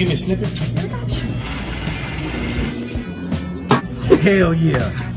give me a snippet? Hell yeah. you. Hell yeah.